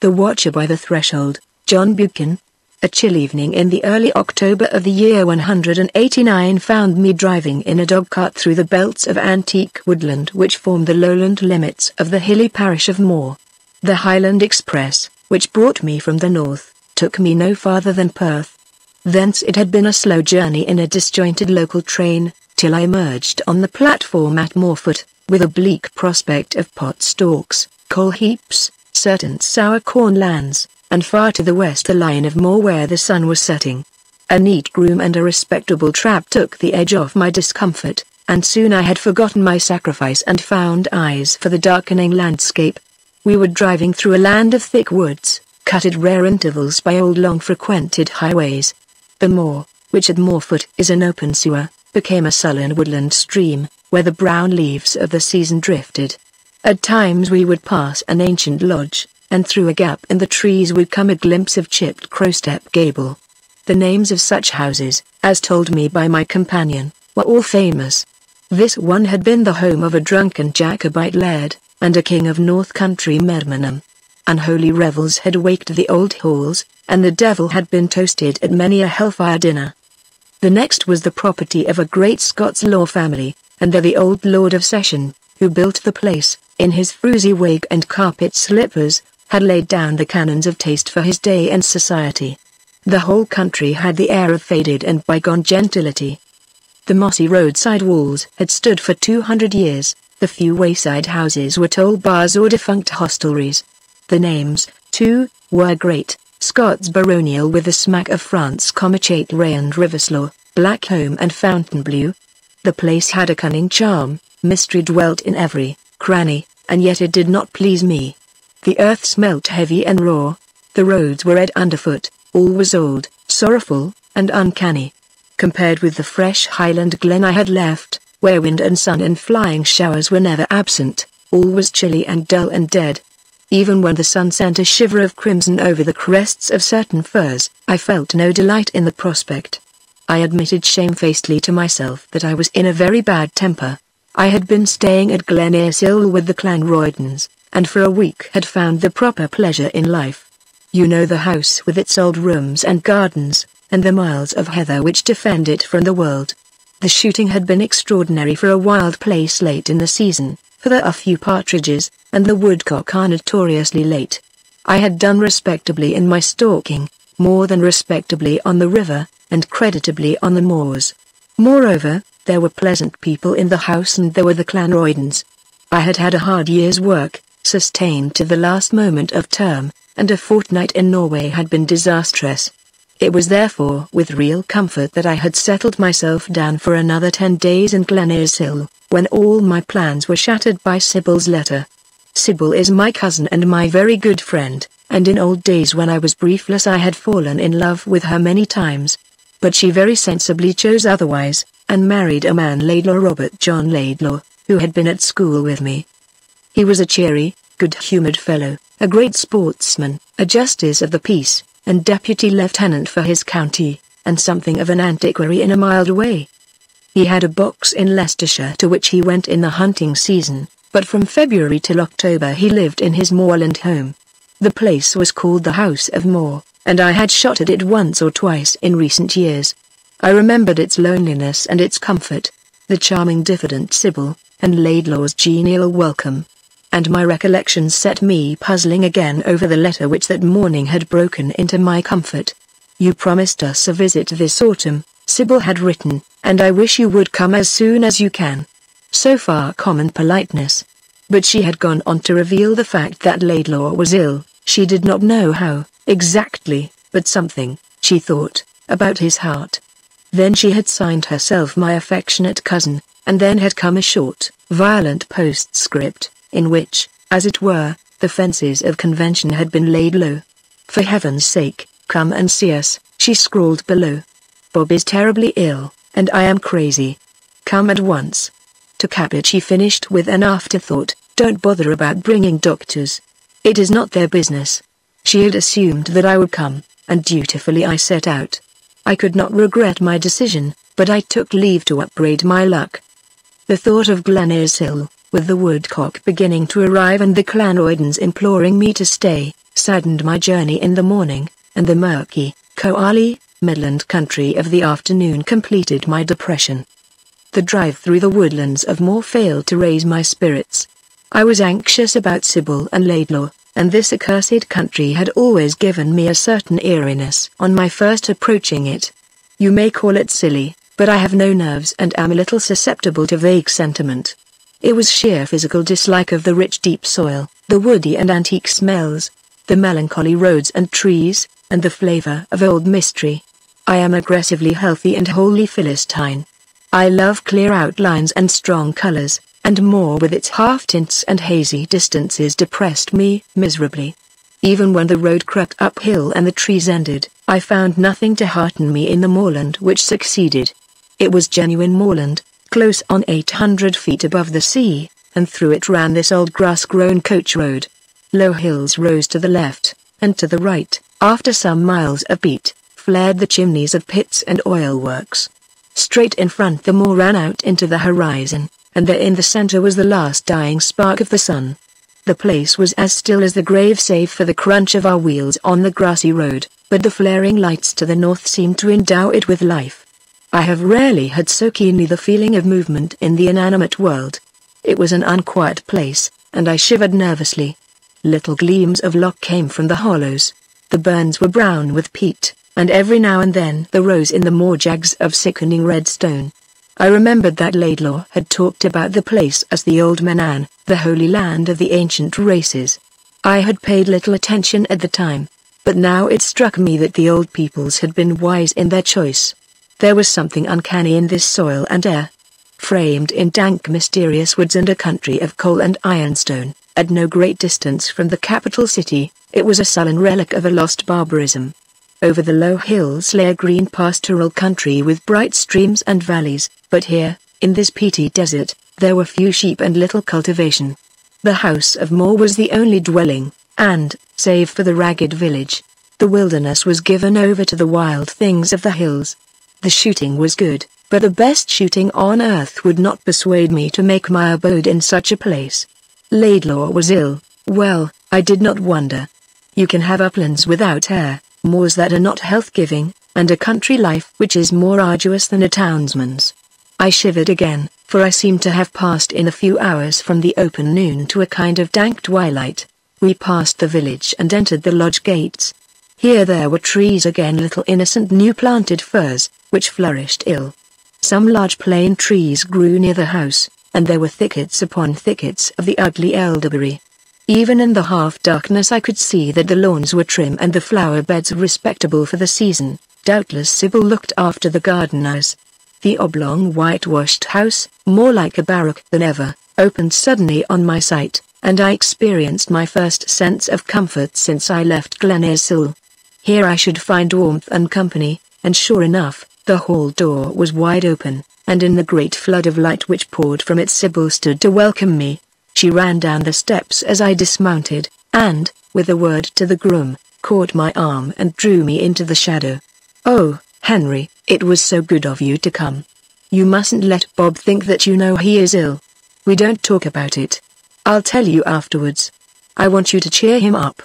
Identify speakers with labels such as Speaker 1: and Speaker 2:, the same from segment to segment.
Speaker 1: The Watcher by the Threshold, John Buchan. A chill evening in the early October of the year 189 found me driving in a dogcart through the belts of antique woodland which form the lowland limits of the hilly parish of Moor. The Highland Express, which brought me from the north, took me no farther than Perth. Thence it had been a slow journey in a disjointed local train, till I emerged on the platform at Moorfoot, with a bleak prospect of pot stalks, coal heaps, certain sour corn lands, and far to the west the line of moor where the sun was setting. A neat groom and a respectable trap took the edge off my discomfort, and soon I had forgotten my sacrifice and found eyes for the darkening landscape. We were driving through a land of thick woods, cut at rare intervals by old long-frequented highways. The moor, which at Moorfoot is an open sewer, became a sullen woodland stream, where the brown leaves of the season drifted. At times we would pass an ancient lodge, and through a gap in the trees would come a glimpse of chipped crowstep gable. The names of such houses, as told me by my companion, were all famous. This one had been the home of a drunken Jacobite laird, and a king of North Country Medmenham. Unholy revels had waked the old halls, and the devil had been toasted at many a hellfire dinner. The next was the property of a great Scots law family, and there the old Lord of Session, who built the place, in his fruzy wig and carpet slippers, had laid down the canons of taste for his day and society. The whole country had the air of faded and bygone gentility. The mossy roadside walls had stood for two hundred years, the few wayside houses were toll bars or defunct hostelries. The names, too, were great, Scots baronial with a smack of France Commachate Ray and Riverslaw, Blackholme and Fontainebleau. The place had a cunning charm, mystery dwelt in every cranny, and yet it did not please me. The earth smelt heavy and raw, the roads were red underfoot, all was old, sorrowful, and uncanny. Compared with the fresh highland glen I had left, where wind and sun and flying showers were never absent, all was chilly and dull and dead. Even when the sun sent a shiver of crimson over the crests of certain firs, I felt no delight in the prospect. I admitted shamefacedly to myself that I was in a very bad temper. I had been staying at Glenaicill with the Clanroydens, and for a week had found the proper pleasure in life. You know the house with its old rooms and gardens, and the miles of heather which defend it from the world. The shooting had been extraordinary for a wild place late in the season, for there are few partridges, and the woodcock are notoriously late. I had done respectably in my stalking, more than respectably on the river, and creditably on the moors. Moreover, there were pleasant people in the house and there were the Clanroydens. I had had a hard year's work, sustained to the last moment of term, and a fortnight in Norway had been disastrous. It was therefore with real comfort that I had settled myself down for another ten days in Glenaicill, when all my plans were shattered by Sybil's letter. Sybil is my cousin and my very good friend, and in old days when I was briefless I had fallen in love with her many times. But she very sensibly chose otherwise, and married a man Laidlaw Robert John Laidlaw, who had been at school with me. He was a cheery, good-humoured fellow, a great sportsman, a justice of the peace, and deputy lieutenant for his county, and something of an antiquary in a mild way. He had a box in Leicestershire to which he went in the hunting season, but from February till October he lived in his moorland home. The place was called the House of Moore, and I had shot at it once or twice in recent years. I remembered its loneliness and its comfort, the charming diffident Sybil, and Laidlaw's genial welcome. And my recollections set me puzzling again over the letter which that morning had broken into my comfort. You promised us a visit this autumn, Sybil had written, and I wish you would come as soon as you can. So far common politeness. But she had gone on to reveal the fact that Laidlaw was ill, she did not know how, exactly, but something, she thought, about his heart. Then she had signed herself my affectionate cousin, and then had come a short, violent postscript, in which, as it were, the fences of convention had been laid low. For heaven's sake, come and see us, she scrawled below. Bob is terribly ill, and I am crazy. Come at once. To it she finished with an afterthought, don't bother about bringing doctors. It is not their business. She had assumed that I would come, and dutifully I set out. I could not regret my decision, but I took leave to upbraid my luck. The thought of Glenaicill, with the woodcock beginning to arrive and the Clanroydens imploring me to stay, saddened my journey in the morning, and the murky, Koali, Midland country of the afternoon completed my depression. The drive through the woodlands of Moor failed to raise my spirits. I was anxious about Sybil and Laidlaw, and this accursed country had always given me a certain eeriness on my first approaching it. You may call it silly, but I have no nerves and am a little susceptible to vague sentiment. It was sheer physical dislike of the rich deep soil, the woody and antique smells, the melancholy roads and trees, and the flavor of old mystery. I am aggressively healthy and wholly Philistine. I love clear outlines and strong colors, and more with its half-tints and hazy distances depressed me miserably. Even when the road crept uphill and the trees ended, I found nothing to hearten me in the moorland which succeeded. It was genuine moorland, close on 800 feet above the sea, and through it ran this old grass-grown coach road. Low hills rose to the left, and to the right, after some miles of beat, flared the chimneys of pits and oil works. Straight in front the moor ran out into the horizon, and there in the center was the last dying spark of the sun. The place was as still as the grave save for the crunch of our wheels on the grassy road, but the flaring lights to the north seemed to endow it with life. I have rarely had so keenly the feeling of movement in the inanimate world. It was an unquiet place, and I shivered nervously. Little gleams of lock came from the hollows. The burns were brown with peat, and every now and then there rose in the more jags of sickening red stone. I remembered that Laidlaw had talked about the place as the Old Manann, the holy land of the ancient races. I had paid little attention at the time, but now it struck me that the old peoples had been wise in their choice. There was something uncanny in this soil and air. Framed in dank mysterious woods and a country of coal and ironstone, at no great distance from the capital city, it was a sullen relic of a lost barbarism. Over the low hills lay a green pastoral country with bright streams and valleys, but here, in this peaty desert, there were few sheep and little cultivation. The house of Moor was the only dwelling, and, save for the ragged village, the wilderness was given over to the wild things of the hills. The shooting was good, but the best shooting on earth would not persuade me to make my abode in such a place. Laidlaw was ill, well, I did not wonder. You can have uplands without air, moors that are not health-giving, and a country life which is more arduous than a townsman's. I shivered again, for I seemed to have passed in a few hours from the open noon to a kind of dank twilight. We passed the village and entered the lodge gates. Here there were trees again little innocent new planted firs, which flourished ill. Some large plane trees grew near the house, and there were thickets upon thickets of the ugly elderberry. Even in the half-darkness I could see that the lawns were trim and the flower beds respectable for the season. Doubtless Sybil looked after the gardeners. The oblong whitewashed house, more like a barrack than ever, opened suddenly on my sight, and I experienced my first sense of comfort since I left Glen Glenaicill. Here I should find warmth and company, and sure enough, the hall door was wide open, and in the great flood of light which poured from it Sybil stood to welcome me. She ran down the steps as I dismounted, and, with a word to the groom, caught my arm and drew me into the shadow. Oh, Henry, it was so good of you to come. You mustn't let Bob think that you know he is ill. We don't talk about it. I'll tell you afterwards. I want you to cheer him up.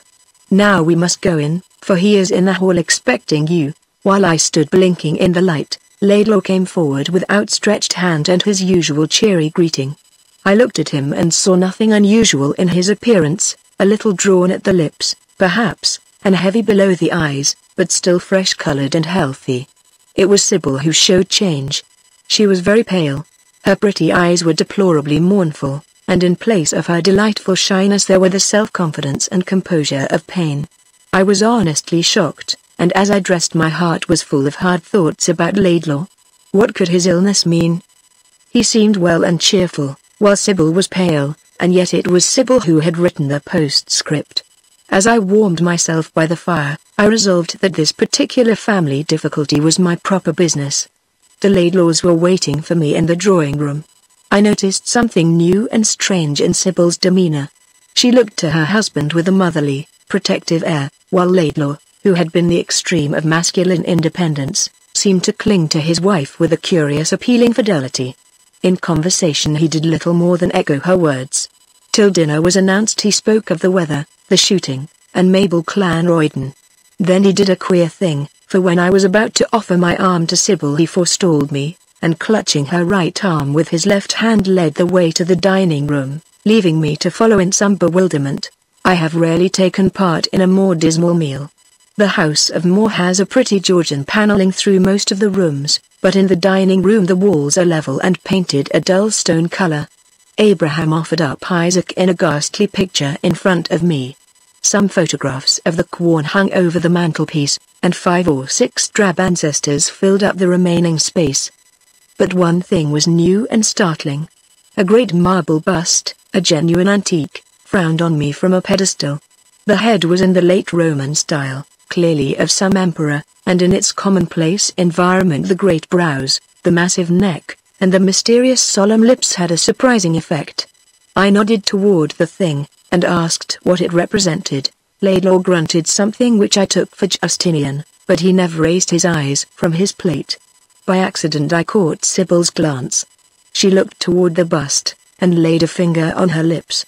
Speaker 1: Now we must go in, for he is in the hall expecting you. While I stood blinking in the light, Laidlaw came forward with outstretched hand and his usual cheery greeting. I looked at him and saw nothing unusual in his appearance, a little drawn at the lips, perhaps, and heavy below the eyes, but still fresh-colored and healthy. It was Sybil who showed change. She was very pale. Her pretty eyes were deplorably mournful, and in place of her delightful shyness there were the self-confidence and composure of pain. I was honestly shocked, and as I dressed my heart was full of hard thoughts about Laidlaw. What could his illness mean? He seemed well and cheerful, while Sybil was pale, and yet it was Sybil who had written the postscript. As I warmed myself by the fire, I resolved that this particular family difficulty was my proper business. The Laidlaws were waiting for me in the drawing room. I noticed something new and strange in Sybil's demeanor. She looked to her husband with a motherly, protective air, while Laidlaw, who had been the extreme of masculine independence, seemed to cling to his wife with a curious appealing fidelity. In conversation he did little more than echo her words. Till dinner was announced he spoke of the weather, the shooting, and Mabel Clanroyden. Then he did a queer thing, for when I was about to offer my arm to Sybil he forestalled me, and clutching her right arm with his left hand led the way to the dining room, leaving me to follow in some bewilderment. I have rarely taken part in a more dismal meal. The House of Moore has a pretty Georgian paneling through most of the rooms, but in the dining room the walls are level and painted a dull stone color. Abraham offered up Isaac in a ghastly picture in front of me, some photographs of the Quorn hung over the mantelpiece, and five or six drab ancestors filled up the remaining space. But one thing was new and startling. A great marble bust, a genuine antique, frowned on me from a pedestal. The head was in the late Roman style, clearly of some emperor, and in its commonplace environment the great brows, the massive neck, and the mysterious solemn lips had a surprising effect. I nodded toward the thing, and asked what it represented. Laidlaw grunted something which I took for Justinian, but he never raised his eyes from his plate. By accident I caught Sybil's glance. She looked toward the bust, and laid a finger on her lips.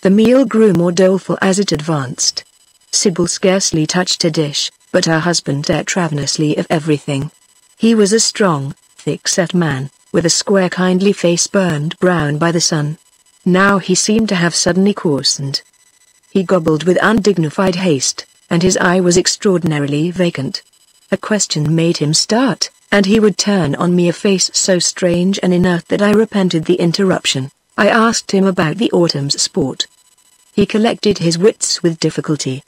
Speaker 1: The meal grew more doleful as it advanced. Sybil scarcely touched a dish, but her husband ate ravenously of everything. He was a strong, thick-set man, with a square kindly face burned brown by the sun. Now he seemed to have suddenly coarsened. He gobbled with undignified haste, and his eye was extraordinarily vacant. A question made him start, and he would turn on me a face so strange and inert that I repented the interruption. I asked him about the autumn's sport. He collected his wits with difficulty.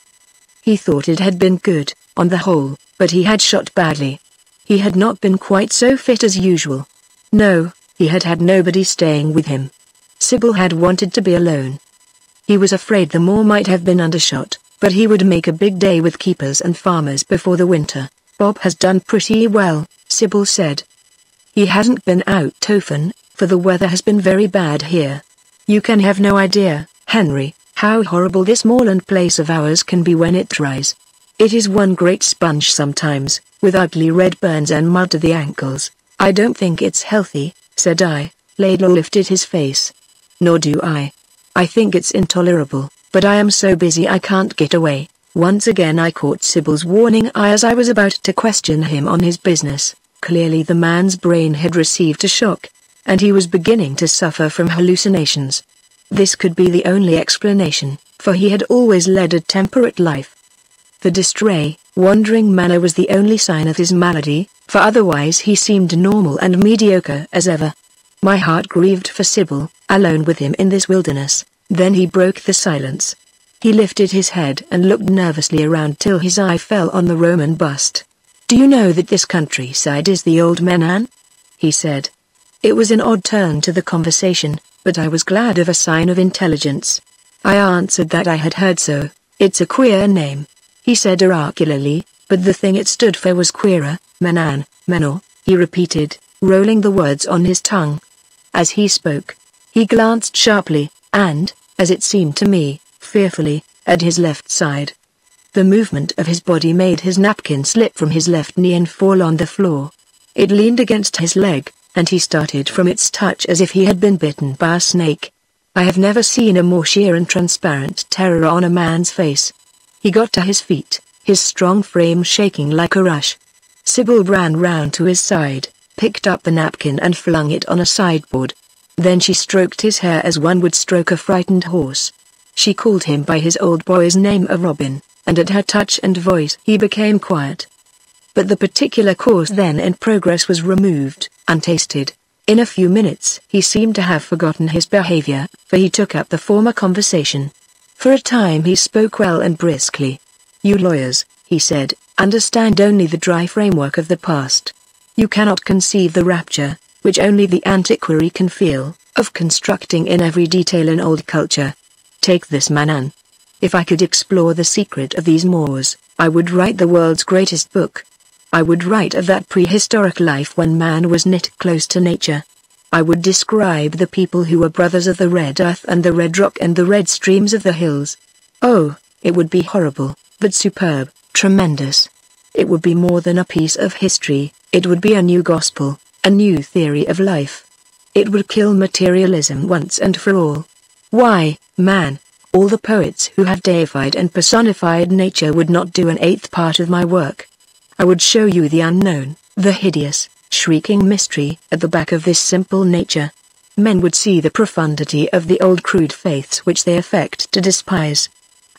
Speaker 1: He thought it had been good, on the whole, but he had shot badly. He had not been quite so fit as usual. No, he had had nobody staying with him. Sybil had wanted to be alone. He was afraid the moor might have been undershot, but he would make a big day with keepers and farmers before the winter. Bob has done pretty well, Sybil said. He hasn't been out often, for the weather has been very bad here. You can have no idea, Henry, how horrible this moorland place of ours can be when it dries. It is one great sponge sometimes, with ugly red burns and mud to the ankles. I don't think it's healthy, said I. Laidlaw lifted his face. Nor do I. I think it's intolerable, but I am so busy I can't get away. Once again I caught Sybil's warning eye as I was about to question him on his business. Clearly the man's brain had received a shock, and he was beginning to suffer from hallucinations. This could be the only explanation, for he had always led a temperate life. The distray, wandering manner was the only sign of his malady, for otherwise he seemed normal and mediocre as ever. My heart grieved for Sybil, alone with him in this wilderness. Then he broke the silence. He lifted his head and looked nervously around till his eye fell on the Roman bust. Do you know that this countryside is the old Manann? He said. It was an odd turn to the conversation, but I was glad of a sign of intelligence. I answered that I had heard so. It's a queer name. He said oracularly, but the thing it stood for was queerer, Manann, Manann, he repeated, rolling the words on his tongue. As he spoke, he glanced sharply, and, as it seemed to me, fearfully, at his left side. The movement of his body made his napkin slip from his left knee and fall on the floor. It leaned against his leg, and he started from its touch as if he had been bitten by a snake. I have never seen a more sheer and transparent terror on a man's face. He got to his feet, his strong frame shaking like a rush. Sybil ran round to his side, picked up the napkin and flung it on a sideboard. Then she stroked his hair as one would stroke a frightened horse. She called him by his old boy's name of Robin, and at her touch and voice he became quiet. But the particular cause then in progress was removed, untasted. In a few minutes he seemed to have forgotten his behavior, for he took up the former conversation. For a time he spoke well and briskly. You lawyers, he said, understand only the dry framework of the past. You cannot conceive the rapture, which only the antiquary can feel, of constructing in every detail an old culture. Take this Manann. If I could explore the secret of these moors, I would write the world's greatest book. I would write of that prehistoric life when man was knit close to nature. I would describe the people who were brothers of the red earth and the red rock and the red streams of the hills. Oh, it would be horrible, but superb, tremendous. It would be more than a piece of history, it would be a new gospel, a new theory of life. It would kill materialism once and for all. Why, man, All the poets who have deified and personified nature would not do an eighth part of my work. I would show you the unknown, the hideous, shrieking mystery at the back of this simple nature. Men would see the profundity of the old crude faiths which they affect to despise.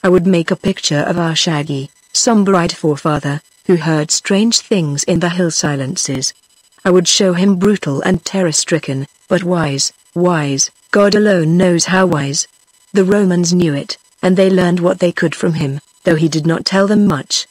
Speaker 1: I would make a picture of our shaggy, sombre-eyed forefather, who heard strange things in the hill silences. I would show him brutal and terror-stricken, but wise, wise, God alone knows how wise. The Romans knew it, and they learned what they could from him, though he did not tell them much.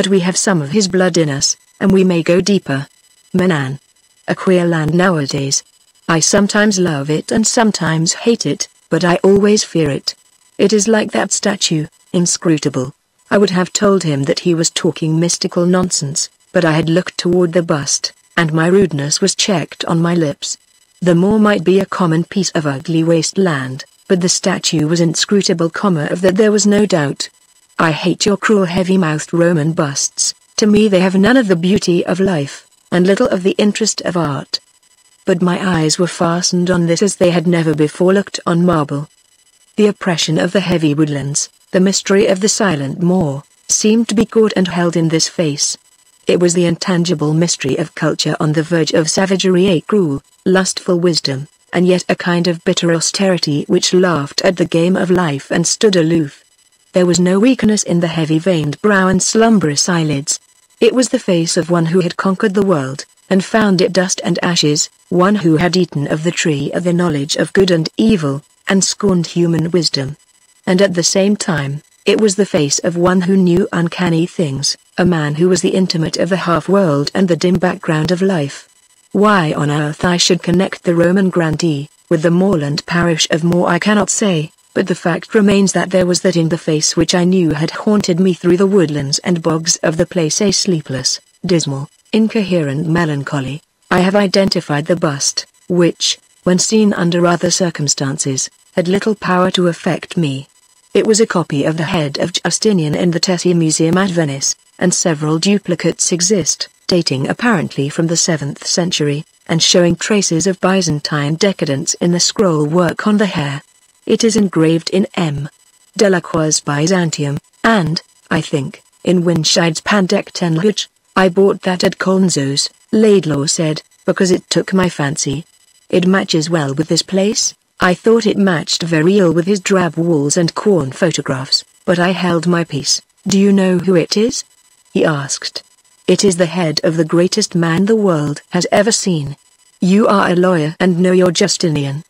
Speaker 1: But we have some of his blood in us, and we may go deeper. Manann. A queer land nowadays. I sometimes love it and sometimes hate it, but I always fear it. It is like that statue, inscrutable. I would have told him that he was talking mystical nonsense, but I had looked toward the bust, and my rudeness was checked on my lips. The moor might be a common piece of ugly wasteland, but the statue was inscrutable, comma of that there was no doubt. I hate your cruel heavy-mouthed Roman busts, to me they have none of the beauty of life, and little of the interest of art. But my eyes were fastened on this as they had never before looked on marble. The oppression of the heavy woodlands, the mystery of the silent moor, seemed to be caught and held in this face. It was the intangible mystery of culture on the verge of savagery a cruel, lustful wisdom, and yet a kind of bitter austerity which laughed at the game of life and stood aloof. There was no weakness in the heavy-veined brow and slumberous eyelids. It was the face of one who had conquered the world, and found it dust and ashes, one who had eaten of the tree of the knowledge of good and evil, and scorned human wisdom. And at the same time, it was the face of one who knew uncanny things, a man who was the intimate of the half-world and the dim background of life. Why on earth I should connect the Roman grandee, with the moorland parish of Moor I cannot say, but the fact remains that there was that in the face which I knew had haunted me through the woodlands and bogs of the place a sleepless, dismal, incoherent melancholy. I have identified the bust, which, when seen under other circumstances, had little power to affect me. It was a copy of the head of Justinian in the Tesi Museum at Venice, and several duplicates exist dating apparently from the 7th century, and showing traces of Byzantine decadence in the scroll work on the hair. It is engraved in M. Delacroix's Byzantium, and, I think, in Windscheid's Pandectenhage. I bought that at Colnzo's, Laidlaw said, because it took my fancy. It matches well with this place. I thought it matched very ill with his drab walls and Quorn photographs, but I held my peace. Do you know who it is? He asked. It is the head of the greatest man the world has ever seen. You are a lawyer and know your Justinian.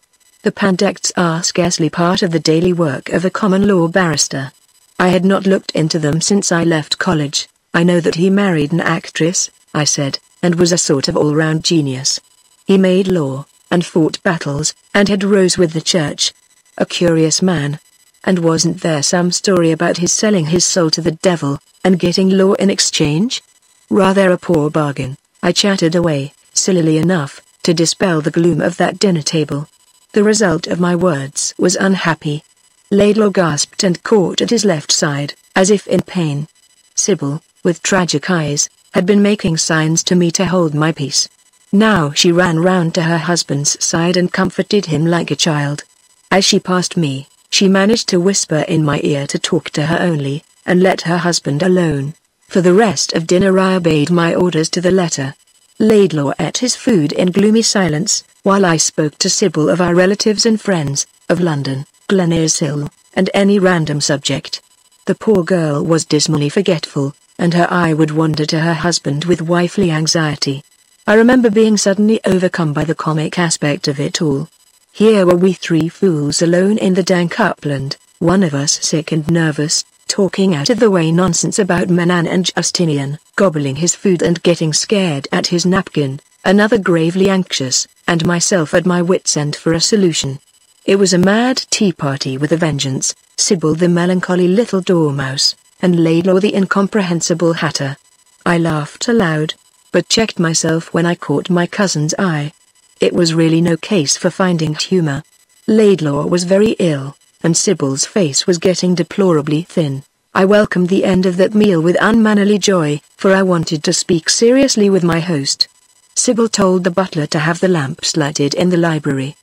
Speaker 1: The Pandects are scarcely part of the daily work of a common law barrister. I had not looked into them since I left college. I know that he married an actress, I said, and was a sort of all-round genius. He made law, and fought battles, and had rose with the church. A curious man. And wasn't there some story about his selling his soul to the devil, and getting law in exchange? Rather a poor bargain, I chatted away, sillily enough, to dispel the gloom of that dinner table. The result of my words was unhappy. Laidlaw gasped and caught at his left side, as if in pain. Sybil, with tragic eyes, had been making signs to me to hold my peace. Now she ran round to her husband's side and comforted him like a child. As she passed me, she managed to whisper in my ear to talk to her only, and let her husband alone. For the rest of dinner I obeyed my orders to the letter. Laidlaw ate his food in gloomy silence, while I spoke to Sybil of our relatives and friends, of London, Glenaicill, and any random subject. The poor girl was dismally forgetful, and her eye would wander to her husband with wifely anxiety. I remember being suddenly overcome by the comic aspect of it all. Here were we three fools alone in the dank upland, one of us sick and nervous, talking out of the way nonsense about Manann and Justinian, gobbling his food and getting scared at his napkin, another gravely anxious, and myself at my wits' end for a solution. It was a mad tea party with a vengeance, Sybil the melancholy little dormouse, and Laidlaw the incomprehensible hatter. I laughed aloud, but checked myself when I caught my cousin's eye. It was really no case for finding humour. Laidlaw was very ill, and Sybil's face was getting deplorably thin. I welcomed the end of that meal with unmannerly joy, for I wanted to speak seriously with my host. Sybil told the butler to have the lamps lighted in the library.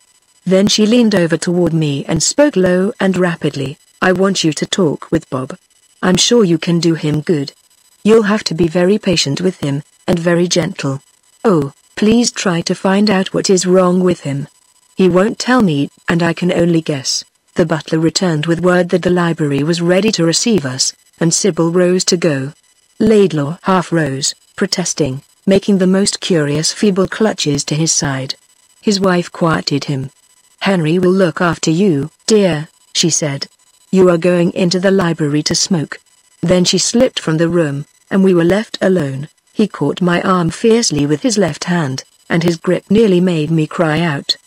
Speaker 1: Then she leaned over toward me and spoke low and rapidly. I want you to talk with Bob. I'm sure you can do him good. You'll have to be very patient with him, and very gentle. Oh, please try to find out what is wrong with him. He won't tell me, and I can only guess. The butler returned with word that the library was ready to receive us, and Sybil rose to go. Laidlaw half rose, protesting, making the most curious feeble clutches to his side. His wife quieted him. Henry will look after you, dear, she said. You are going into the library to smoke. Then she slipped from the room, and we were left alone. He caught my arm fiercely with his left hand, and his grip nearly made me cry out.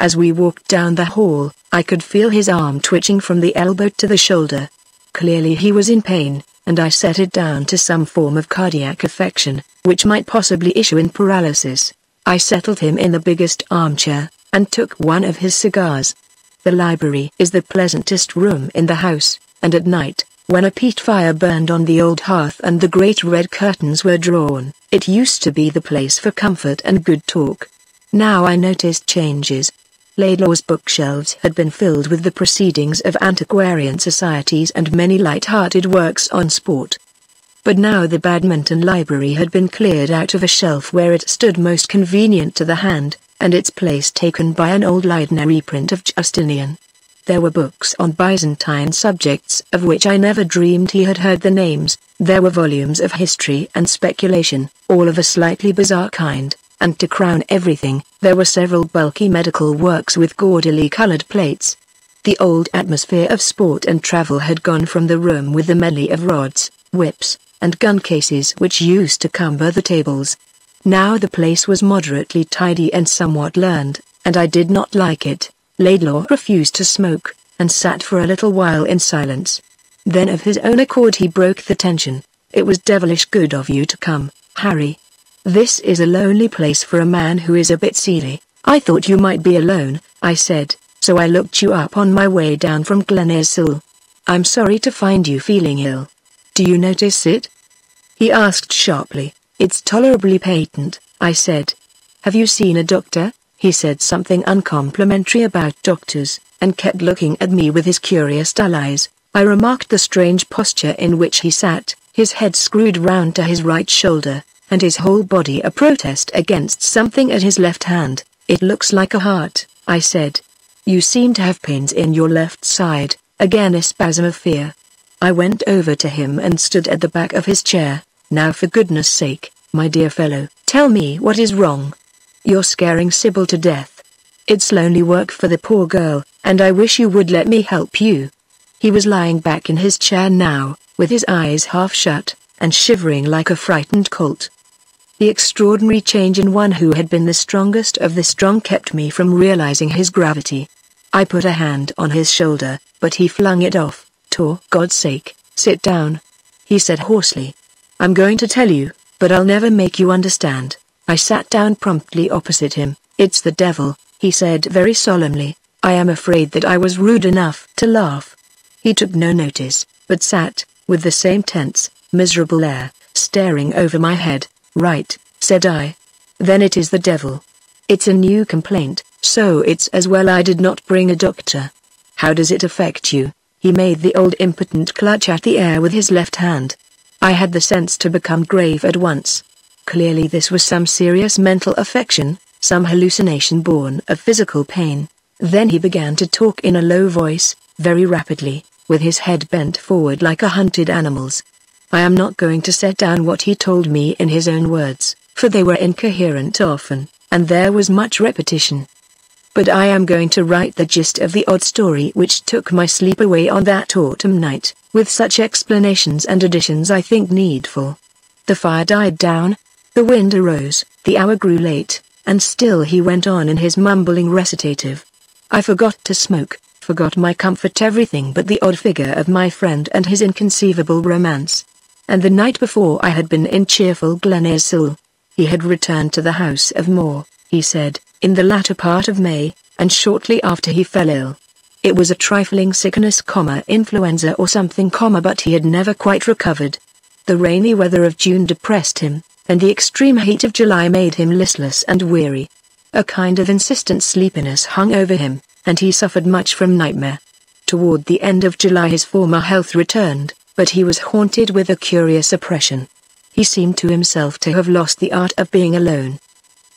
Speaker 1: As we walked down the hall, I could feel his arm twitching from the elbow to the shoulder. Clearly he was in pain, and I set it down to some form of cardiac affection, which might possibly issue in paralysis. I settled him in the biggest armchair, and took one of his cigars. The library is the pleasantest room in the house, and at night, when a peat fire burned on the old hearth and the great red curtains were drawn, it used to be the place for comfort and good talk. Now I noticed changes. Laidlaw's bookshelves had been filled with the proceedings of antiquarian societies and many light-hearted works on sport. But now the badminton library had been cleared out of a shelf where it stood most convenient to the hand, and its place taken by an old Leyden reprint of Justinian. There were books on Byzantine subjects of which I never dreamed he had heard the names, there were volumes of history and speculation, all of a slightly bizarre kind, and to crown everything, there were several bulky medical works with gaudily colored plates. The old atmosphere of sport and travel had gone from the room with the medley of rods, whips, and gun cases which used to cumber the tables, now the place was moderately tidy and somewhat learned, and I did not like it. Laidlaw refused to smoke, and sat for a little while in silence. Then of his own accord he broke the tension. It was devilish good of you to come, Harry. This is a lonely place for a man who is a bit seedy. I thought you might be alone, I said, so I looked you up on my way down from Glenaicill. I'm sorry to find you feeling ill. Do you notice it? He asked sharply. It's tolerably patent, I said. Have you seen a doctor? He said something uncomplimentary about doctors, and kept looking at me with his curious dull eyes. I remarked the strange posture in which he sat, his head screwed round to his right shoulder, and his whole body a protest against something at his left hand. It looks like a heart, I said. You seem to have pains in your left side, again a spasm of fear. I went over to him and stood at the back of his chair. Now for goodness sake, my dear fellow, tell me what is wrong. You're scaring Sybil to death. It's lonely work for the poor girl, and I wish you would let me help you. He was lying back in his chair now, with his eyes half shut, and shivering like a frightened colt. The extraordinary change in one who had been the strongest of the strong kept me from realizing his gravity. I put a hand on his shoulder, but he flung it off. Tor, God's sake, sit down. He said hoarsely, I'm going to tell you, but I'll never make you understand. I sat down promptly opposite him. It's the devil, he said very solemnly. I am afraid that I was rude enough to laugh. He took no notice, but sat, with the same tense, miserable air, staring over my head. Right, said I. Then it is the devil. It's a new complaint, so it's as well I did not bring a doctor. How does it affect you? He made the old impotent clutch at the air with his left hand. I had the sense to become grave at once. Clearly this was some serious mental affection, some hallucination born of physical pain. Then he began to talk in a low voice, very rapidly, with his head bent forward like a hunted animal's. I am not going to set down what he told me in his own words, for they were incoherent often, and there was much repetition. But I am going to write the gist of the odd story which took my sleep away on that autumn night with such explanations and additions I think needful. The fire died down, the wind arose, the hour grew late, and still he went on in his mumbling recitative. I forgot to smoke, forgot my comfort everything but the odd figure of my friend and his inconceivable romance. And the night before I had been in cheerful Glenaicill. He had returned to the house of Moore, he said, in the latter part of May, and shortly after he fell ill. It was a trifling sickness, comma, influenza or something, comma, but he had never quite recovered. The rainy weather of June depressed him, and the extreme heat of July made him listless and weary. A kind of insistent sleepiness hung over him, and he suffered much from nightmare. Toward the end of July his former health returned, but he was haunted with a curious oppression. He seemed to himself to have lost the art of being alone.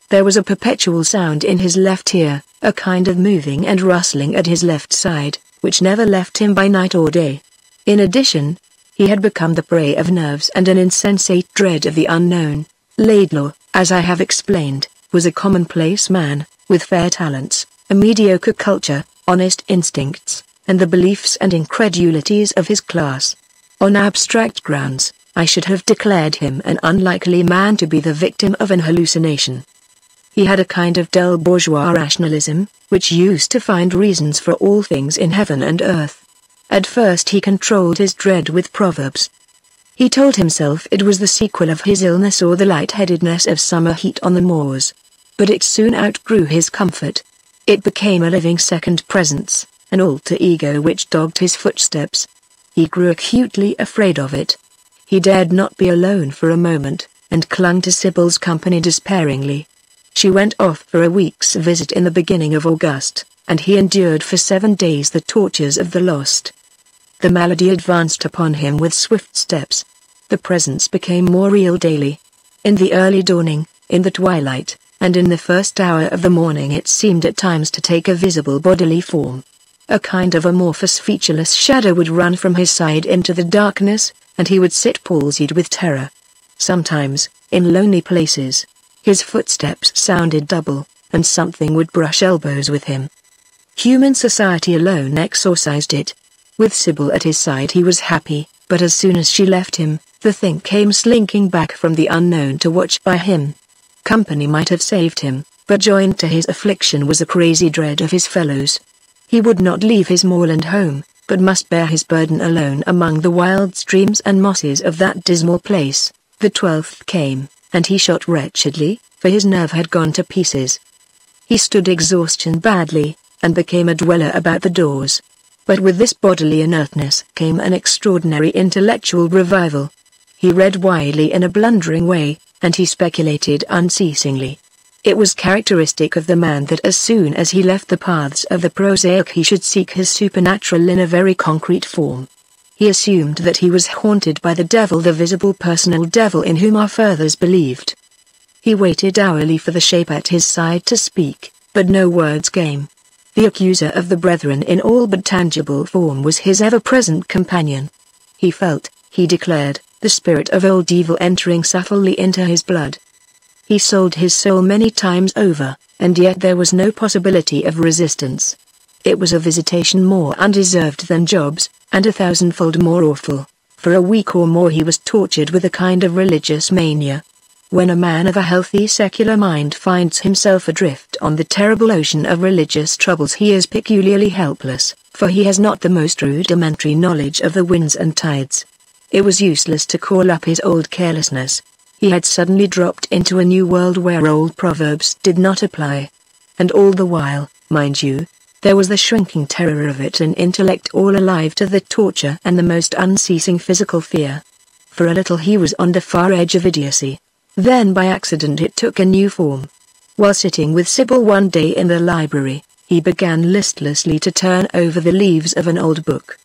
Speaker 1: There was a perpetual sound in his left ear, a kind of moving and rustling at his left side, which never left him by night or day. In addition, he had become the prey of nerves and an insensate dread of the unknown. Laidlaw, as I have explained, was a commonplace man, with fair talents, a mediocre culture, honest instincts, and the beliefs and incredulities of his class. On abstract grounds, I should have declared him an unlikely man to be the victim of an hallucination. He had a kind of dull bourgeois rationalism, which used to find reasons for all things in heaven and earth. At first he controlled his dread with proverbs. He told himself it was the sequel of his illness or the light-headedness of summer heat on the moors. But it soon outgrew his comfort. It became a living second presence, an alter ego which dogged his footsteps. He grew acutely afraid of it. He dared not be alone for a moment, and clung to Sybil's company despairingly. She went off for a week's visit in the beginning of August, and he endured for seven days the tortures of the lost. The malady advanced upon him with swift steps. The presence became more real daily. In the early dawning, in the twilight, and in the first hour of the morning it seemed at times to take a visible bodily form. A kind of amorphous featureless shadow would run from his side into the darkness, and he would sit palsied with terror. Sometimes, in lonely places, his footsteps sounded double, and something would brush elbows with him. Human society alone exorcised it. With Sybil at his side he was happy, but as soon as she left him, the thing came slinking back from the unknown to watch by him. Company might have saved him, but joined to his affliction was a crazy dread of his fellows. He would not leave his moorland home, but must bear his burden alone among the wild streams and mosses of that dismal place. The twelfth came and he shot wretchedly, for his nerve had gone to pieces. He stood exhaustion badly, and became a dweller about the doors. But with this bodily inertness came an extraordinary intellectual revival. He read widely in a blundering way, and he speculated unceasingly. It was characteristic of the man that as soon as he left the paths of the prosaic he should seek his supernatural in a very concrete form. He assumed that he was haunted by the devil the visible personal devil in whom our fathers believed. He waited hourly for the shape at his side to speak, but no words came. The accuser of the brethren in all but tangible form was his ever-present companion. He felt, he declared, the spirit of old evil entering subtly into his blood. He sold his soul many times over, and yet there was no possibility of resistance. It was a visitation more undeserved than Job's, and a thousandfold more awful. For a week or more he was tortured with a kind of religious mania. When a man of a healthy secular mind finds himself adrift on the terrible ocean of religious troubles he is peculiarly helpless, for he has not the most rudimentary knowledge of the winds and tides. It was useless to call up his old carelessness. He had suddenly dropped into a new world where old proverbs did not apply. And all the while, mind you, there was the shrinking terror of it an intellect all alive to the torture and the most unceasing physical fear. For a little he was on the far edge of idiocy. Then by accident it took a new form. While sitting with Sybil one day in the library, he began listlessly to turn over the leaves of an old book.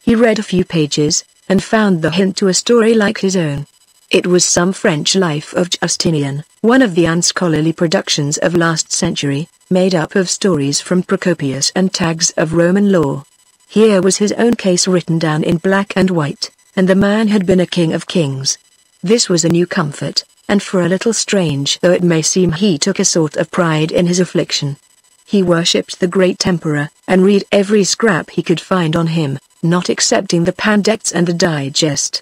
Speaker 1: He read a few pages, and found the hint to a story like his own. It was some French life of Justinian, one of the unscholarly productions of last century, made up of stories from Procopius and tags of Roman law. Here was his own case written down in black and white, and the man had been a king of kings. This was a new comfort, and for a little strange though it may seem he took a sort of pride in his affliction. He worshipped the great emperor, and read every scrap he could find on him, not excepting the Pandects and the Digest.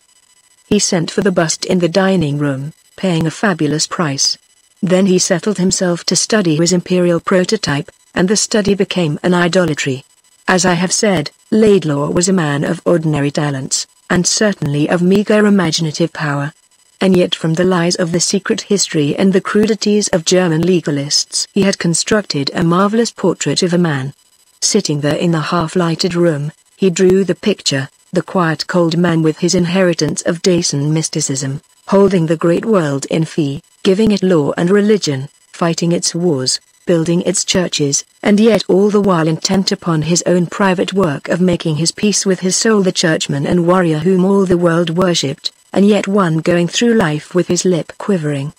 Speaker 1: He sent for the bust in the dining room, paying a fabulous price. Then he settled himself to study his imperial prototype, and the study became an idolatry. As I have said, Laidlaw was a man of ordinary talents, and certainly of meager imaginative power. And yet from the lies of the secret history and the crudities of German legalists he had constructed a marvelous portrait of a man. Sitting there in the half-lighted room, he drew the picture, the quiet cold man with his inheritance of Dacian mysticism, holding the great world in fee, giving it law and religion, fighting its wars, building its churches, and yet all the while intent upon his own private work of making his peace with his soul the churchman and warrior whom all the world worshipped, and yet one going through life with his lip quivering.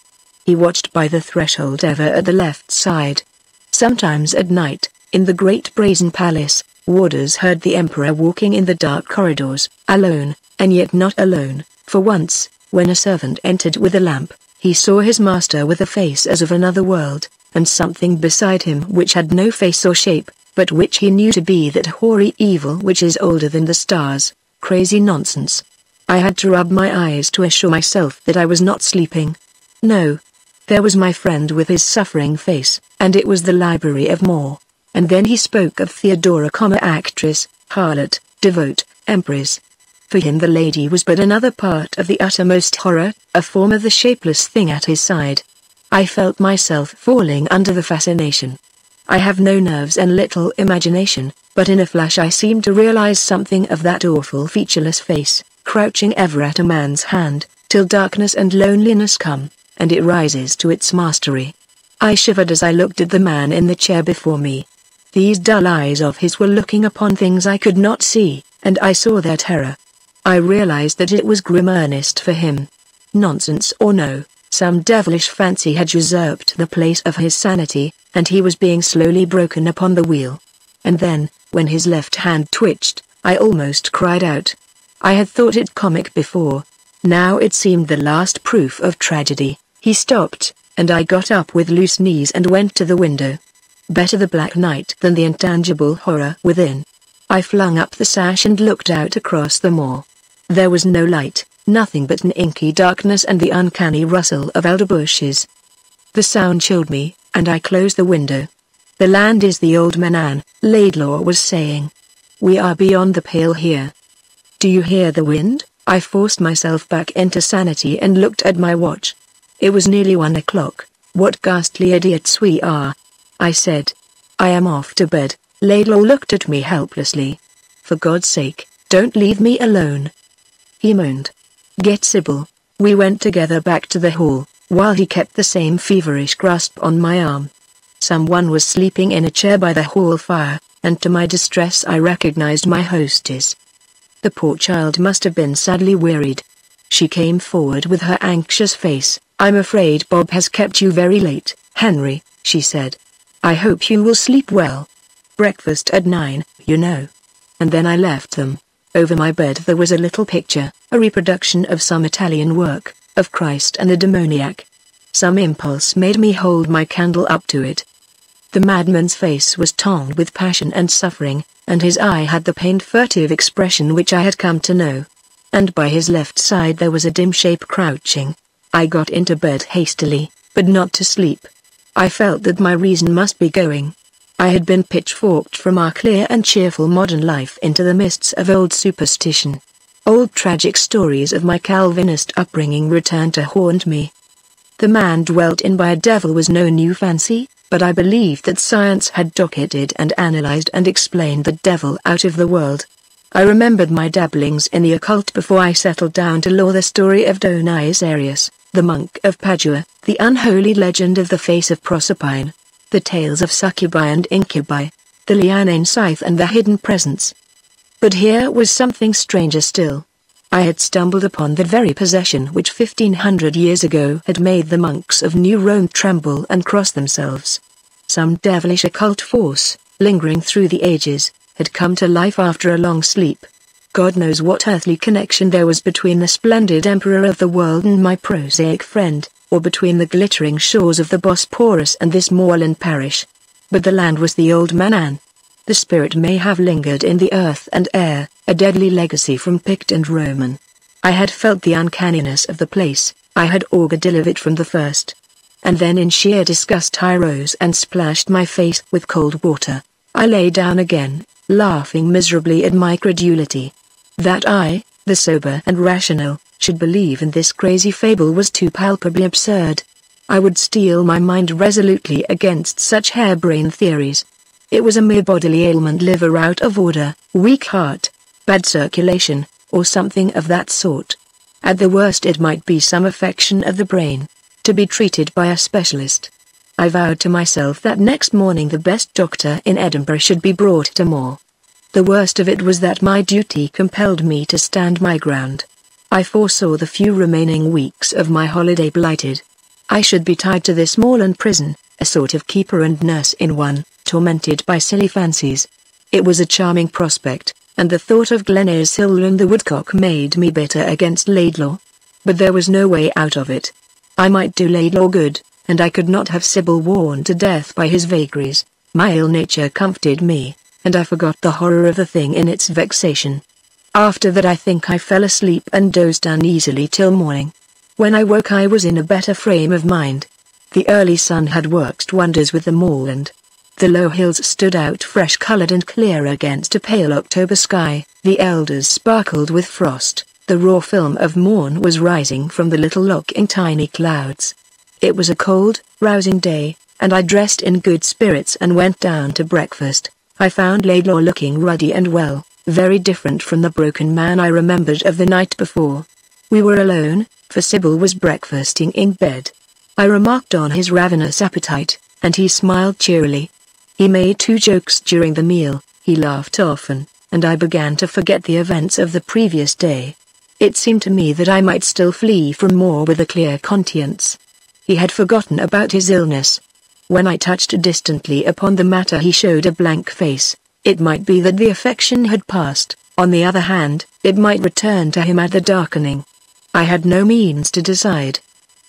Speaker 1: He watched by the threshold ever at the left side. Sometimes at night, in the great brazen palace, warders heard the emperor walking in the dark corridors, alone, and yet not alone, for once, when a servant entered with a lamp, he saw his master with a face as of another world, and something beside him which had no face or shape, but which he knew to be that hoary evil which is older than the stars. Crazy nonsense. I had to rub my eyes to assure myself that I was not sleeping. No. There was my friend with his suffering face, and it was the library of Moor. And then he spoke of Theodora, actress, harlot, devote, empress. For him the lady was but another part of the uttermost horror, a form of the shapeless thing at his side. I felt myself falling under the fascination. I have no nerves and little imagination, but in a flash I seemed to realize something of that awful featureless face, crouching ever at a man's hand, till darkness and loneliness come, and it rises to its mastery. I shivered as I looked at the man in the chair before me. These dull eyes of his were looking upon things I could not see, and I saw their terror. I realized that it was grim earnest for him. Nonsense or no, some devilish fancy had usurped the place of his sanity, and he was being slowly broken upon the wheel. And then, when his left hand twitched, I almost cried out. I had thought it comic before. Now it seemed the last proof of tragedy. He stopped, and I got up with loose knees and went to the window. Better the black night than the intangible horror within. I flung up the sash and looked out across the moor. There was no light, nothing but an inky darkness and the uncanny rustle of elder bushes. The sound chilled me, and I closed the window. The land is the old Manann, Laidlaw was saying. We are beyond the pale here. Do you hear the wind? I forced myself back into sanity and looked at my watch. It was nearly one o'clock. What ghastly idiots we are. I said. I am off to bed. Laidlaw looked at me helplessly. For God's sake, don't leave me alone. He moaned. Get Sybil. We went together back to the hall, while he kept the same feverish grasp on my arm. Someone was sleeping in a chair by the hall fire, and to my distress I recognized my hostess. The poor child must have been sadly wearied. She came forward with her anxious face. I'm afraid Bob has kept you very late, Henry, she said. I hope you will sleep well. Breakfast at nine, you know. And then I left them. Over my bed there was a little picture, a reproduction of some Italian work, of Christ and the demoniac. Some impulse made me hold my candle up to it. The madman's face was toned with passion and suffering, and his eye had the pained furtive expression which I had come to know. And by his left side there was a dim shape crouching. I got into bed hastily, but not to sleep. I felt that my reason must be going. I had been pitchforked from our clear and cheerful modern life into the mists of old superstition. Old tragic stories of my Calvinist upbringing returned to haunt me. The man dwelt in by a devil was no new fancy, but I believed that science had docketed and analyzed and explained the devil out of the world. I remembered my dabblings in the occult before I settled down to law the story of Dionysius Arius, the monk of Padua, the unholy legend of the face of Proserpine, the tales of succubi and incubi, the Liannane scythe and the hidden presence. But here was something stranger still. I had stumbled upon the very possession which fifteen hundred years ago had made the monks of New Rome tremble and cross themselves. Some devilish occult force, lingering through the ages, had come to life after a long sleep. God knows what earthly connection there was between the splendid emperor of the world and my prosaic friend or between the glittering shores of the Bosporus and this moorland parish. But the land was the old Manann. The spirit may have lingered in the earth and air, a deadly legacy from Pict and Roman. I had felt the uncanniness of the place, I had augured ill of it from the first. And then in sheer disgust I rose and splashed my face with cold water. I lay down again, laughing miserably at my credulity. That I, the sober and rational, should believe in this crazy fable was too palpably absurd. I would steel my mind resolutely against such harebrained theories. It was a mere bodily ailment liver out of order, weak heart, bad circulation, or something of that sort. At the worst it might be some affection of the brain, to be treated by a specialist. I vowed to myself that next morning the best doctor in Edinburgh should be brought to Moor. The worst of it was that my duty compelled me to stand my ground. I foresaw the few remaining weeks of my holiday blighted. I should be tied to this moorland prison, a sort of keeper and nurse in one, tormented by silly fancies. It was a charming prospect, and the thought of Glenaicill and the woodcock made me bitter against Laidlaw. But there was no way out of it. I might do Laidlaw good, and I could not have Sybil worn to death by his vagaries. My ill nature comforted me, and I forgot the horror of the thing in its vexation. After that I think I fell asleep and dozed uneasily till morning. When I woke I was in a better frame of mind. The early sun had worked wonders with the moorland. The low hills stood out fresh-coloured and clear against a pale October sky, the elders sparkled with frost, the raw film of morn was rising from the little loch in tiny clouds. It was a cold, rousing day, and I dressed in good spirits and went down to breakfast. I found Laidlaw looking ruddy and well, very different from the broken man I remembered of the night before. We were alone, for Sybil was breakfasting in bed. I remarked on his ravenous appetite, and he smiled cheerily. He made two jokes during the meal, he laughed often, and I began to forget the events of the previous day. It seemed to me that I might still flee from Moor with a clear conscience. He had forgotten about his illness, when I touched distantly upon the matter he showed a blank face. It might be that the affection had passed, on the other hand, it might return to him at the darkening. I had no means to decide.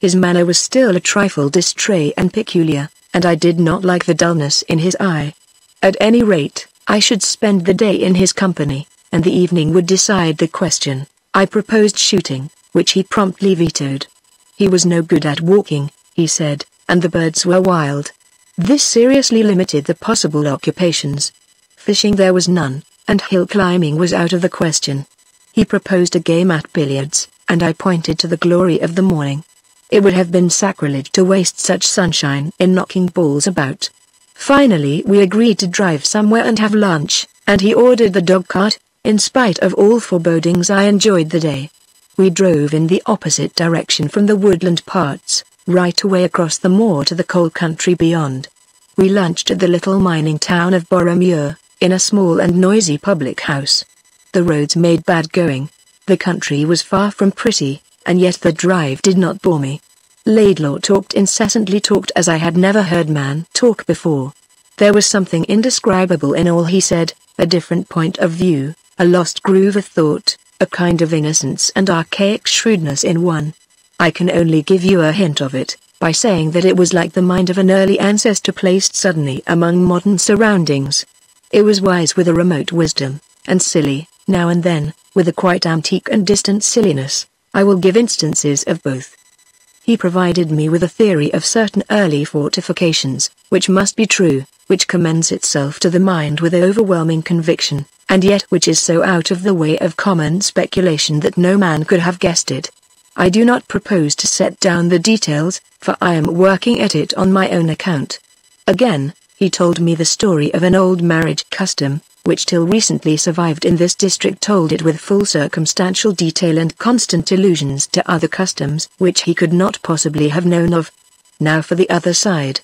Speaker 1: His manner was still a trifle distrait and peculiar, and I did not like the dullness in his eye. At any rate, I should spend the day in his company, and the evening would decide the question. I proposed shooting, which he promptly vetoed. He was no good at walking, he said, and the birds were wild. This seriously limited the possible occupations. Fishing there was none, and hill climbing was out of the question. He proposed a game at billiards, and I pointed to the glory of the morning. It would have been sacrilege to waste such sunshine in knocking balls about. Finally we agreed to drive somewhere and have lunch, and he ordered the dog cart. In spite of all forebodings I enjoyed the day. We drove in the opposite direction from the woodland parts, right away across the moor to the coal country beyond. We lunched at the little mining town of Boroughmuir, in a small and noisy public house. The roads made bad going. The country was far from pretty, and yet the drive did not bore me. Laidlaw talked incessantly talked as I had never heard man talk before. There was something indescribable in all he said, a different point of view, a lost groove of thought, a kind of innocence and archaic shrewdness in one. I can only give you a hint of it, by saying that it was like the mind of an early ancestor placed suddenly among modern surroundings. It was wise with a remote wisdom, and silly, now and then, with a quite antique and distant silliness. I will give instances of both. He provided me with a theory of certain early fortifications, which must be true, which commends itself to the mind with overwhelming conviction, and yet which is so out of the way of common speculation that no man could have guessed it. I do not propose to set down the details, for I am working at it on my own account. Again, he told me the story of an old marriage custom, which till recently survived in this district told it with full circumstantial detail and constant allusions to other customs which he could not possibly have known of. Now for the other side.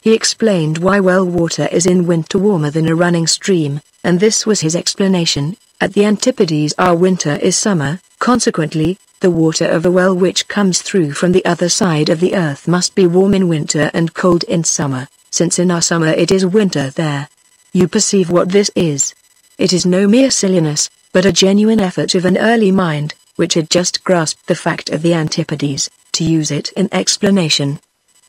Speaker 1: He explained why well water is in winter warmer than a running stream, and this was his explanation, at the antipodes our winter is summer, consequently, the water of a well which comes through from the other side of the earth must be warm in winter and cold in summer, since in our summer it is winter there. You perceive what this is. It is no mere silliness, but a genuine effort of an early mind, which had just grasped the fact of the antipodes, to use it in explanation.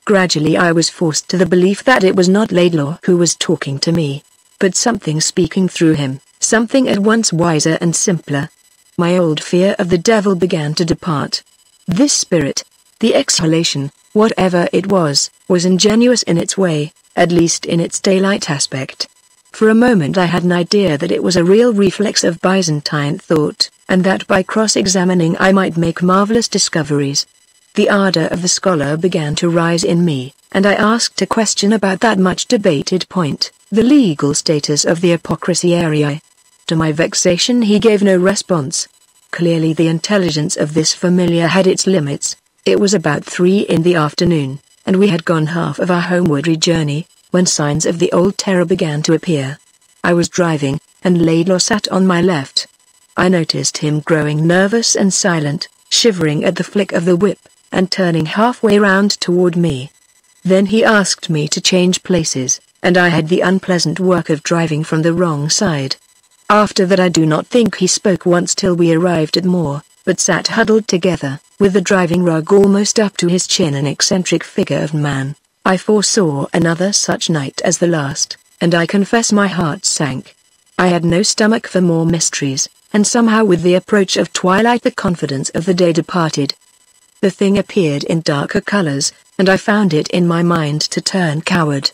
Speaker 1: Gradually I was forced to the belief that it was not Laidlaw who was talking to me, but something speaking through him, something at once wiser and simpler, my old fear of the devil began to depart. This spirit, the exhalation, whatever it was, was ingenuous in its way, at least in its daylight aspect. For a moment I had an idea that it was a real reflex of Byzantine thought, and that by cross-examining I might make marvelous discoveries. The ardor of the scholar began to rise in me, and I asked a question about that much debated point, the legal status of the apocrisiarii. To my vexation he gave no response. Clearly the intelligence of this familiar had its limits. It was about three in the afternoon. and we had gone half of our homeward journey, when signs of the old terror began to appear. I was driving, and Laidlaw sat on my left. I noticed him growing nervous and silent, shivering at the flick of the whip, and turning halfway round toward me. Then he asked me to change places, and I had the unpleasant work of driving from the wrong side. After that I do not think he spoke once till we arrived at Moor, but sat huddled together, with the driving rug almost up to his chin an eccentric figure of man. I foresaw another such night as the last, and I confess my heart sank. I had no stomach for more mysteries, and somehow with the approach of twilight the confidence of the day departed. The thing appeared in darker colors, and I found it in my mind to turn coward.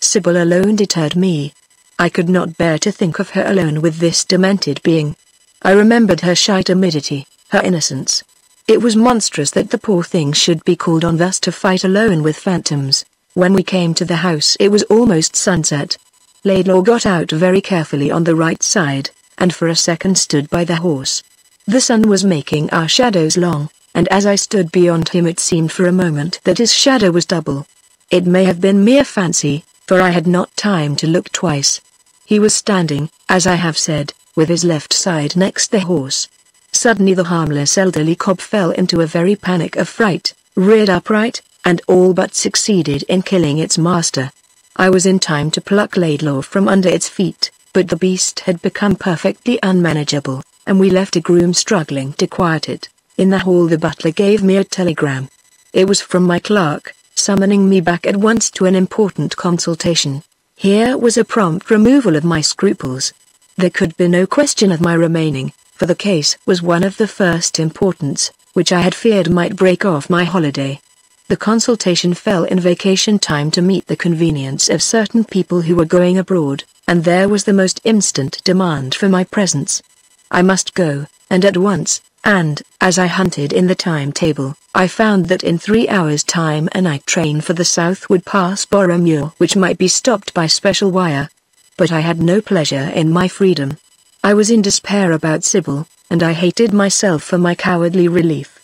Speaker 1: Sybil alone deterred me. I could not bear to think of her alone with this demented being. I remembered her shy timidity, her innocence. It was monstrous that the poor thing should be called on thus to fight alone with phantoms. When we came to the house it was almost sunset. Laidlaw got out very carefully on the right side, and for a second stood by the horse. The sun was making our shadows long, and as I stood beyond him it seemed for a moment that his shadow was double. It may have been mere fancy, for I had not time to look twice. He was standing, as I have said, with his left side next the horse. Suddenly the harmless elderly cob fell into a very panic of fright, reared upright, and all but succeeded in killing its master. I was in time to pluck Laidlaw from under its feet, but the beast had become perfectly unmanageable, and we left a groom struggling to quiet it. In the hall the butler gave me a telegram. It was from my clerk, summoning me back at once to an important consultation. Here was a prompt removal of my scruples. There could be no question of my remaining, for the case was one of the first importance, which I had feared might break off my holiday. The consultation fell in vacation time to meet the convenience of certain people who were going abroad, and there was the most instant demand for my presence. I must go, and at once, and, as I hunted in the timetable, I found that in three hours' time a night train for the south would pass Boroughmuir which might be stopped by special wire. But I had no pleasure in my freedom. I was in despair about Sybil, and I hated myself for my cowardly relief.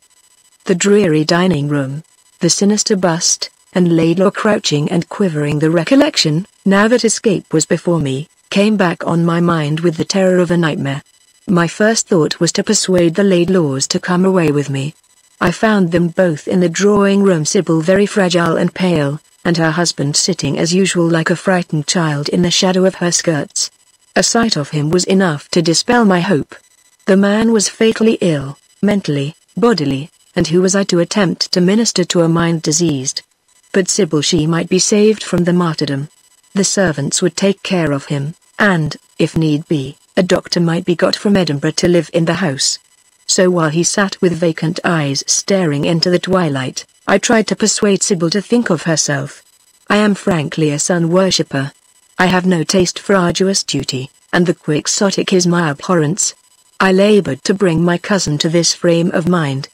Speaker 1: The dreary dining room, the sinister bust, and Laidlaw crouching and quivering the recollection, now that escape was before me, came back on my mind with the terror of a nightmare. My first thought was to persuade the Laidlaws to come away with me. I found them both in the drawing room Sybil very fragile and pale, and her husband sitting as usual like a frightened child in the shadow of her skirts. A sight of him was enough to dispel my hope. The man was fatally ill, mentally, bodily, and who was I to attempt to minister to a mind diseased? But Sybil she might be saved from the martyrdom. The servants would take care of him, and, if need be, a doctor might be got from Edinburgh to live in the house. So while he sat with vacant eyes staring into the twilight, I tried to persuade Sybil to think of herself. I am frankly a sun worshipper. I have no taste for arduous duty, and the quixotic is my abhorrence. I labored to bring my cousin to this frame of mind.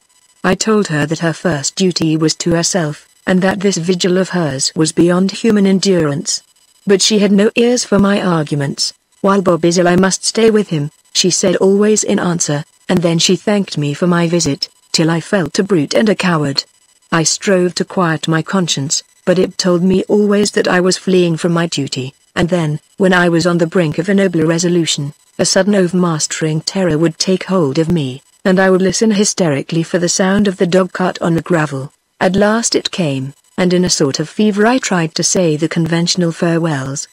Speaker 1: I told her that her first duty was to herself, and that this vigil of hers was beyond human endurance. But she had no ears for my arguments. While Bob is ill I must stay with him, she said always in answer, and then she thanked me for my visit, till I felt a brute and a coward. I strove to quiet my conscience, but it told me always that I was fleeing from my duty, and then, when I was on the brink of a nobler resolution, a sudden overmastering terror would take hold of me, and I would listen hysterically for the sound of the dogcart on the gravel. At last it came, and in a sort of fever I tried to say the conventional farewells.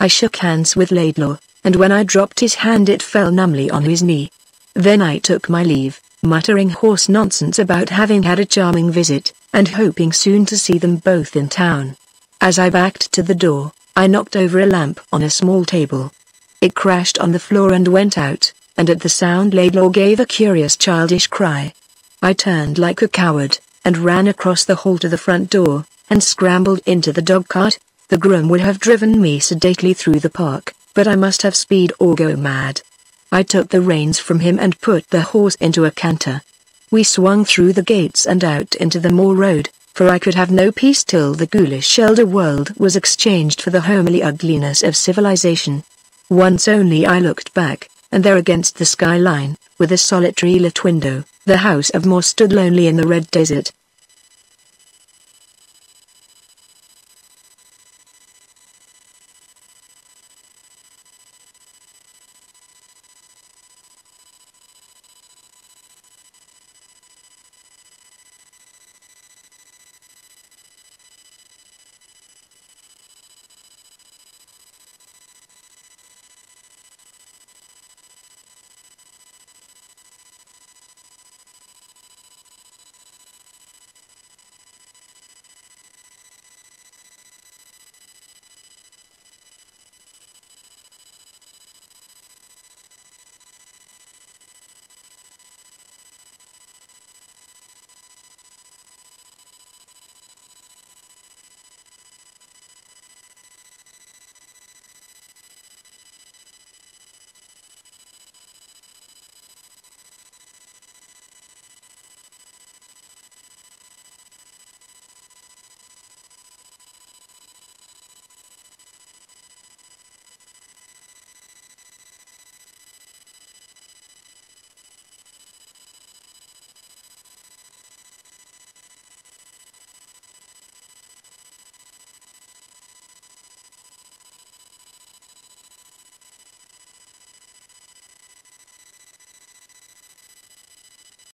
Speaker 1: I shook hands with Laidlaw, and when I dropped his hand it fell numbly on his knee. Then I took my leave, muttering hoarse nonsense about having had a charming visit, and hoping soon to see them both in town. As I backed to the door, I knocked over a lamp on a small table. It crashed on the floor and went out, and at the sound Laidlaw gave a curious childish cry. I turned like a coward, and ran across the hall to the front door, and scrambled into the dog cart. The groom would have driven me sedately through the park, but I must have speed or go mad. I took the reins from him and put the horse into a canter. We swung through the gates and out into the moor road, for I could have no peace till the ghoulish elder world was exchanged for the homely ugliness of civilization. Once only I looked back, and there against the skyline, with a solitary lit window, the house of Moor stood lonely in the red desert.